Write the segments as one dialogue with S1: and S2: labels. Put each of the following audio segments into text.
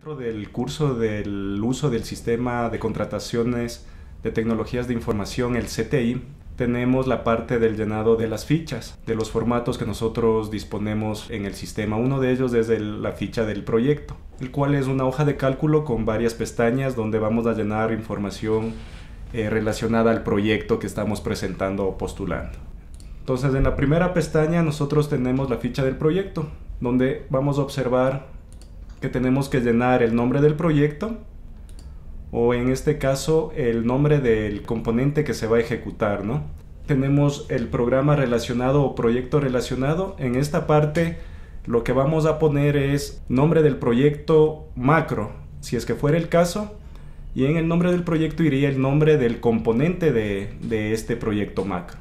S1: Dentro del curso del uso del sistema de contrataciones de tecnologías de información, el CTI, tenemos la parte del llenado de las fichas, de los formatos que nosotros disponemos en el sistema. Uno de ellos es la ficha del proyecto, el cual es una hoja de cálculo con varias pestañas donde vamos a llenar información eh, relacionada al proyecto que estamos presentando o postulando. Entonces en la primera pestaña nosotros tenemos la ficha del proyecto, donde vamos a observar que tenemos que llenar el nombre del proyecto, o en este caso el nombre del componente que se va a ejecutar, ¿no? Tenemos el programa relacionado o proyecto relacionado. En esta parte lo que vamos a poner es nombre del proyecto macro, si es que fuera el caso, y en el nombre del proyecto iría el nombre del componente de, de este proyecto macro.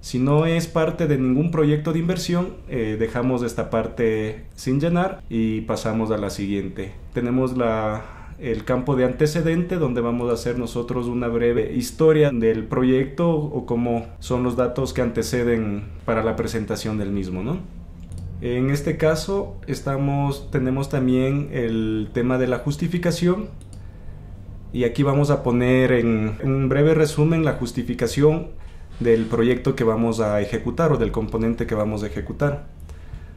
S1: Si no es parte de ningún proyecto de inversión, eh, dejamos esta parte sin llenar y pasamos a la siguiente. Tenemos el campo de antecedente donde vamos a hacer nosotros una breve historia del proyecto o cómo son los datos que anteceden para la presentación del mismo, ¿no? En este caso tenemos también el tema de la justificación y aquí vamos a poner en un breve resumen la justificación del proyecto que vamos a ejecutar o del componente que vamos a ejecutar.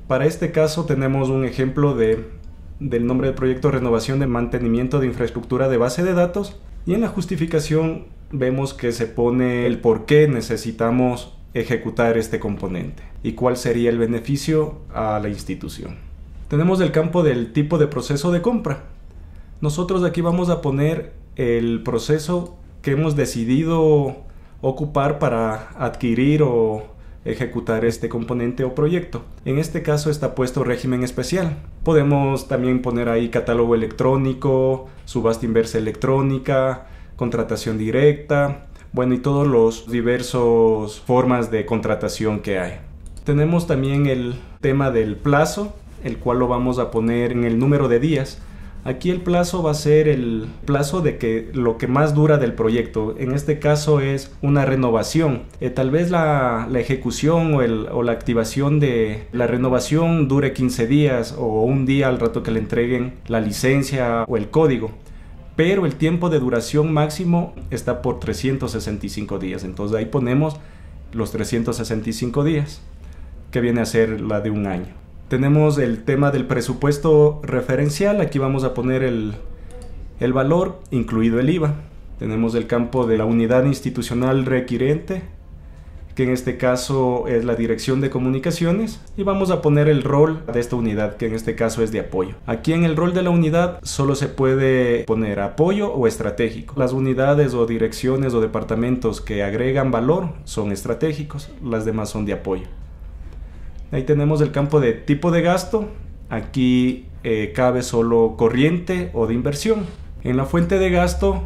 S1: Para este caso tenemos un ejemplo de del nombre del proyecto Renovación de Mantenimiento de Infraestructura de Base de Datos y en la justificación vemos que se pone el por qué necesitamos ejecutar este componente y cuál sería el beneficio a la institución. Tenemos el campo del tipo de proceso de compra. Nosotros aquí vamos a poner el proceso que hemos decidido ocupar para adquirir o ejecutar este componente o proyecto. En este caso está puesto régimen especial. Podemos también poner ahí catálogo electrónico, subasta inversa electrónica, contratación directa, bueno y todos los diversos formas de contratación que hay. Tenemos también el tema del plazo, el cual lo vamos a poner en el número de días Aquí el plazo va a ser el plazo de que lo que más dura del proyecto. En este caso es una renovación. Eh, tal vez la, ejecución o, la activación de la renovación dure 15 días o un día al rato que le entreguen la licencia o el código. Pero el tiempo de duración máximo está por 365 días. Entonces ahí ponemos los 365 días, que viene a ser la de un año. Tenemos el tema del presupuesto referencial. Aquí vamos a poner el, el valor, incluido el IVA. Tenemos el campo de la unidad institucional requiriente, que en este caso es la dirección de comunicaciones, y vamos a poner el rol de esta unidad, que en este caso es de apoyo. Aquí en el rol de la unidad solo se puede poner apoyo o estratégico. Las unidades o direcciones o departamentos que agregan valor son estratégicos, las demás son de apoyo. Ahí tenemos el campo de tipo de gasto. Aquí eh, cabe solo corriente o de inversión. En la fuente de gasto,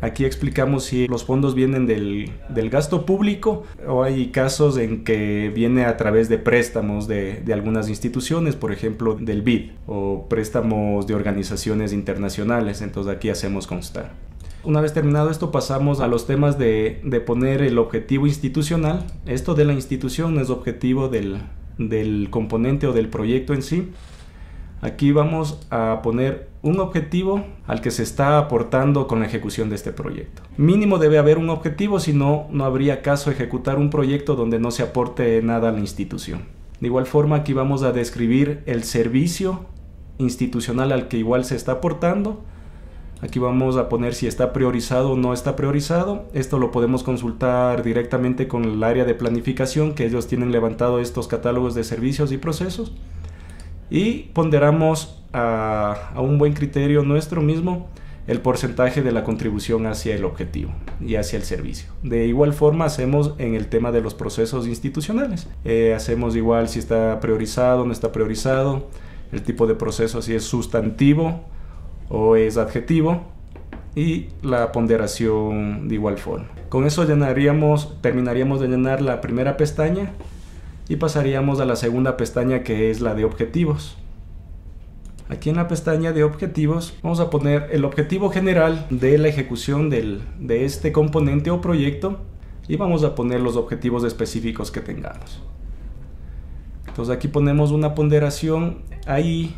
S1: aquí explicamos si los fondos vienen del, gasto público o hay casos en que viene a través de préstamos de, algunas instituciones, por ejemplo del BID o préstamos de organizaciones internacionales. Entonces aquí hacemos constar. Una vez terminado esto pasamos a los temas de, de poner el objetivo institucional. Esto de la institución es objetivo del, del componente o del proyecto en sí. Aquí vamos a poner un objetivo al que se está aportando con la ejecución de este proyecto. Mínimo debe haber un objetivo, si no, no habría caso ejecutar un proyecto donde no se aporte nada a la institución. De igual forma, aquí vamos a describir el servicio institucional al que igual se está aportando Aquí vamos a poner si está priorizado o no está priorizado. Esto lo podemos consultar directamente con el área de planificación que ellos tienen levantado estos catálogos de servicios y procesos. Y ponderamos a, un buen criterio nuestro mismo el porcentaje de la contribución hacia el objetivo y hacia el servicio. De igual forma hacemos en el tema de los procesos institucionales. Eh, hacemos igual si está priorizado o no está priorizado, el tipo de proceso si es sustantivo o es adjetivo y la ponderación de igual forma. Con eso llenaríamos, terminaríamos de llenar la primera pestaña y pasaríamos a la segunda pestaña que es la de objetivos. Aquí en la pestaña de objetivos vamos a poner el objetivo general de la ejecución del, de este componente o proyecto y vamos a poner los objetivos específicos que tengamos. Entonces aquí ponemos una ponderación ahí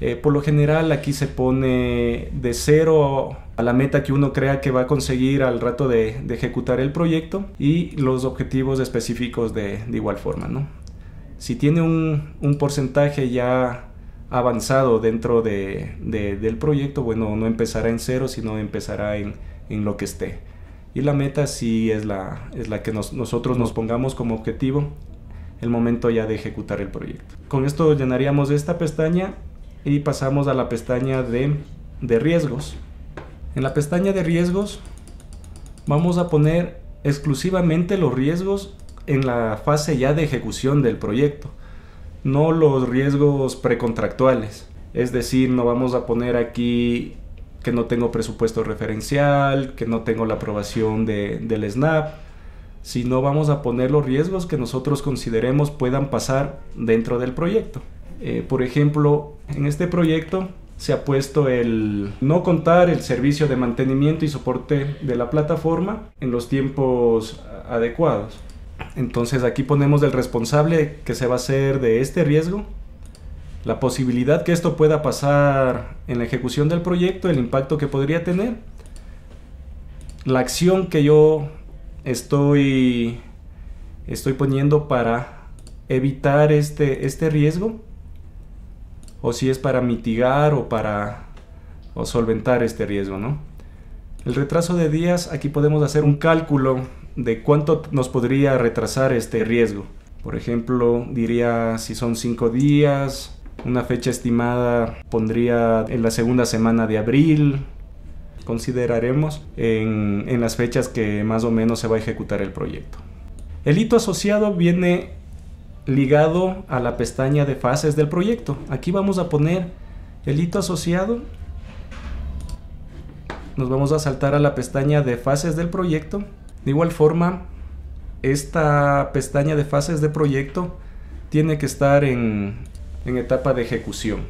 S1: Eh, por lo general aquí se pone de cero a la meta que uno crea que va a conseguir al rato de, ejecutar el proyecto y los objetivos específicos de, igual forma. ¿no? Si tiene un, porcentaje ya avanzado dentro de, del proyecto, bueno, no empezará en cero, sino empezará en, en lo que esté. Y la meta sí es la, es la que nosotros nos pongamos como objetivo el momento ya de ejecutar el proyecto. Con esto llenaríamos esta pestaña y pasamos a la pestaña de, de riesgos. En la pestaña de riesgos vamos a poner exclusivamente los riesgos en la fase ya de ejecución del proyecto no los riesgos precontractuales. Es decir, no vamos a poner aquí que no tengo presupuesto referencial, que no tengo la aprobación de, del SNAP, sino vamos a poner los riesgos que nosotros consideremos puedan pasar dentro del proyecto. Eh, por ejemplo, en este proyecto se ha puesto el no contar el servicio de mantenimiento y soporte de la plataforma en los tiempos adecuados. Entonces aquí ponemos el responsable que se va a hacer de este riesgo, la posibilidad que esto pueda pasar en la ejecución del proyecto, el impacto que podría tener, la acción que yo estoy, estoy poniendo para evitar este, este riesgo, o si es para mitigar o para solventar este riesgo, ¿no? El retraso de días, aquí podemos hacer un cálculo de cuánto nos podría retrasar este riesgo. Por ejemplo, diría si son cinco días, una fecha estimada pondría en la segunda semana de abril. Consideraremos en las fechas que más o menos se va a ejecutar el proyecto. El hito asociado viene ligado a la pestaña de fases del proyecto. Aquí vamos a poner el hito asociado. Nos vamos a saltar a la pestaña de fases del proyecto de igual forma, esta pestaña de fases de proyecto tiene que estar en, etapa de ejecución.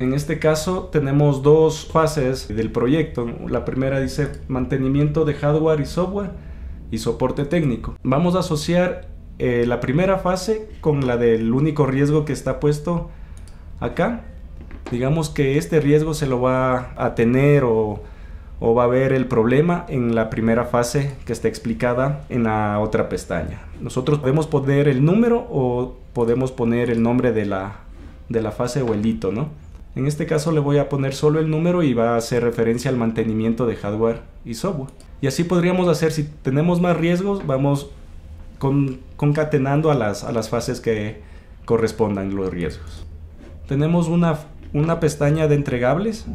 S1: En este caso tenemos dos fases del proyecto. La primera dice mantenimiento de hardware y software y soporte técnico. Vamos a asociar eh, la primera fase con la del único riesgo que está puesto acá. Digamos que este riesgo se lo va a tener o va a ver el problema en la primera fase que está explicada en la otra pestaña. Nosotros podemos poner el número o podemos poner el nombre de la, de la fase o el hito, ¿no? En este caso le voy a poner solo el número y va a hacer referencia al mantenimiento de hardware y software. Y así podríamos hacer, si tenemos más riesgos, vamos concatenando a las, a las fases que correspondan los riesgos. Tenemos una, una pestaña de entregables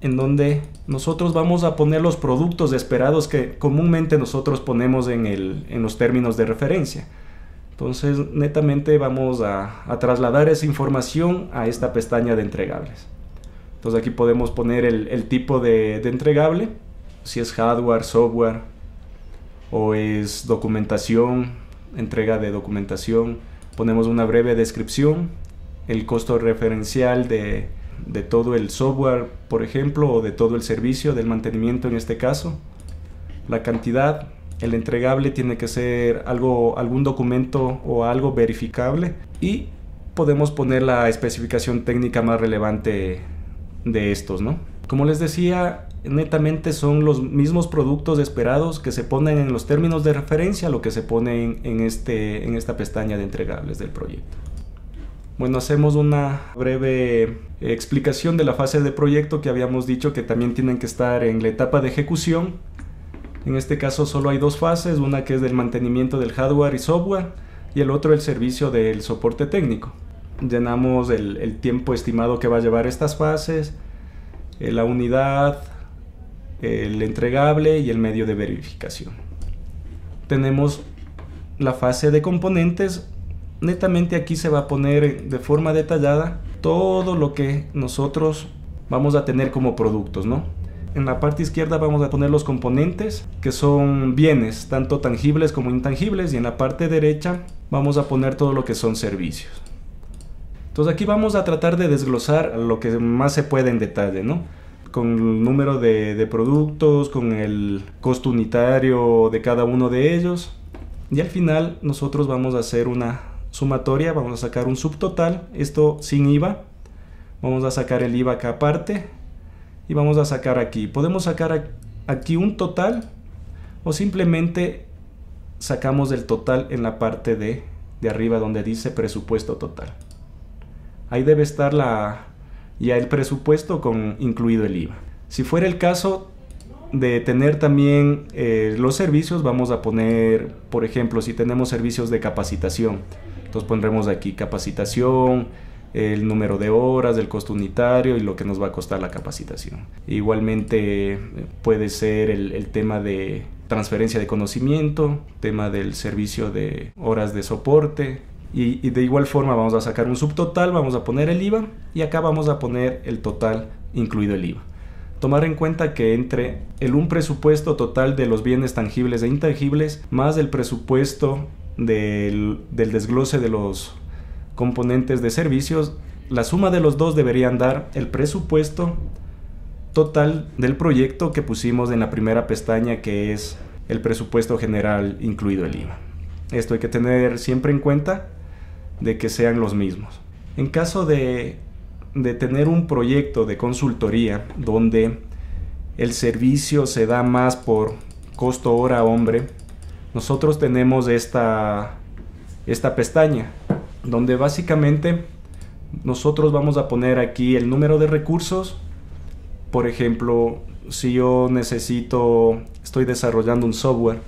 S1: en donde nosotros vamos a poner los productos esperados que comúnmente nosotros ponemos en, el, en los términos de referencia. Entonces, netamente vamos a, trasladar esa información a esta pestaña de entregables. Entonces aquí podemos poner el, tipo de, entregable, si es hardware, software, o es documentación, entrega de documentación. Ponemos una breve descripción, el costo referencial de, de todo el software, por ejemplo, o de todo el servicio del mantenimiento en este caso. La cantidad, el entregable tiene que ser algo, algún documento o algo verificable y podemos poner la especificación técnica más relevante de estos, ¿no? Como les decía, netamente son los mismos productos esperados que se ponen en los términos de referencia lo que se pone en, este, en esta pestaña de entregables del proyecto. Bueno, hacemos una breve explicación de la fase de proyecto que habíamos dicho que también tienen que estar en la etapa de ejecución. En este caso solo hay dos fases, una que es del mantenimiento del hardware y software y el otro el servicio del soporte técnico. Llenamos el, tiempo estimado que va a llevar estas fases, eh, la unidad, el entregable y el medio de verificación. Tenemos la fase de componentes netamente aquí se va a poner de forma detallada todo lo que nosotros vamos a tener como productos, ¿no? En la parte izquierda vamos a poner los componentes que son bienes, tanto tangibles como intangibles, y en la parte derecha vamos a poner todo lo que son servicios. Entonces aquí vamos a tratar de desglosar lo que más se puede en detalle, ¿no? Con el número de, productos, con el costo unitario de cada uno de ellos, y al final nosotros vamos a hacer una sumatoria, vamos a sacar un subtotal, esto sin IVA. Vamos a sacar el IVA acá aparte y vamos a sacar aquí. Podemos sacar aquí un total o simplemente sacamos el total en la parte de arriba donde dice presupuesto total. Ahí debe estar la, ya el presupuesto con incluido el IVA. Si fuera el caso de tener también eh, los servicios, vamos a poner, por ejemplo, si tenemos servicios de capacitación, entonces pondremos aquí capacitación, el número de horas, el costo unitario y lo que nos va a costar la capacitación. Igualmente puede ser el, tema de transferencia de conocimiento, tema del servicio de horas de soporte, y, de igual forma vamos a sacar un subtotal, vamos a poner el IVA y acá vamos a poner el total incluido el IVA. Tomar en cuenta que entre el un presupuesto total de los bienes tangibles e intangibles más el presupuesto del, del desglose de los componentes de servicios, la suma de los dos deberían dar el presupuesto total del proyecto que pusimos en la primera pestaña que es el presupuesto general incluido el IVA. Esto hay que tener siempre en cuenta de que sean los mismos. En caso de, de tener un proyecto de consultoría donde el servicio se da más por costo hora hombre, nosotros tenemos esta, esta pestaña donde básicamente nosotros vamos a poner aquí el número de recursos. Por ejemplo, si yo necesito, estoy desarrollando un software,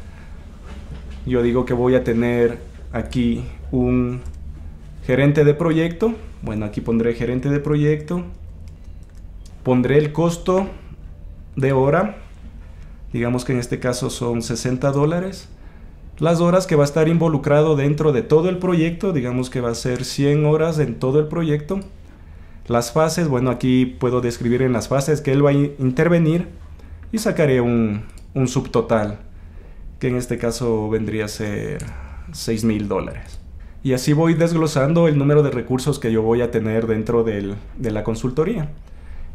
S1: yo digo que voy a tener aquí un gerente de proyecto. Bueno, aquí pondré gerente de proyecto. Pondré el costo de hora. Digamos que en este caso son 60 dólares las horas que va a estar involucrado dentro de todo el proyecto, digamos que va a ser 100 horas en todo el proyecto. Las fases, bueno, aquí puedo describir en las fases que él va a intervenir y sacaré un, subtotal, que en este caso vendría a ser 6 mil dólares. Y así voy desglosando el número de recursos que yo voy a tener dentro de la consultoría.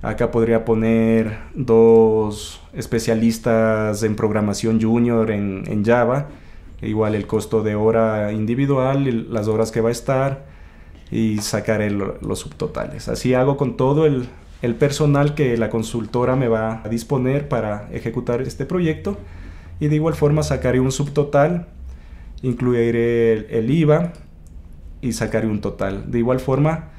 S1: Acá podría poner dos especialistas en programación junior en, Java igual el costo de hora individual, las horas que va a estar y sacar los subtotales. Así hago con todo el, personal que la consultora me va a disponer para ejecutar este proyecto y de igual forma sacaré un subtotal, incluiré el, IVA y sacaré un total. De igual forma,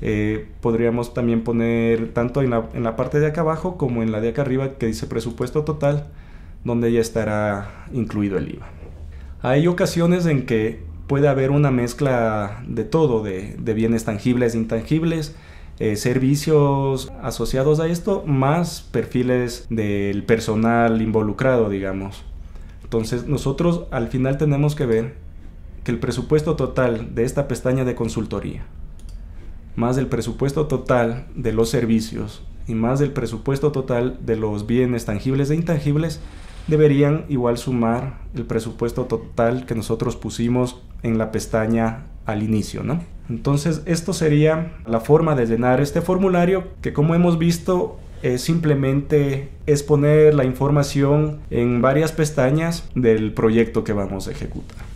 S1: eh, podríamos también poner tanto en la, en la, parte de acá abajo como en la de acá arriba que dice presupuesto total, donde ya estará incluido el IVA. Hay ocasiones en que puede haber una mezcla de todo, de, bienes tangibles e intangibles, eh, servicios asociados a esto, más perfiles del personal involucrado, digamos. Entonces nosotros al final tenemos que ver que el presupuesto total de esta pestaña de consultoría, más el presupuesto total de los servicios y más el presupuesto total de los bienes tangibles e intangibles, deberían igual sumar el presupuesto total que nosotros pusimos en la pestaña al inicio, ¿no? Entonces, esto sería la forma de llenar este formulario que como hemos visto es simplemente exponer la información en varias pestañas del proyecto que vamos a ejecutar.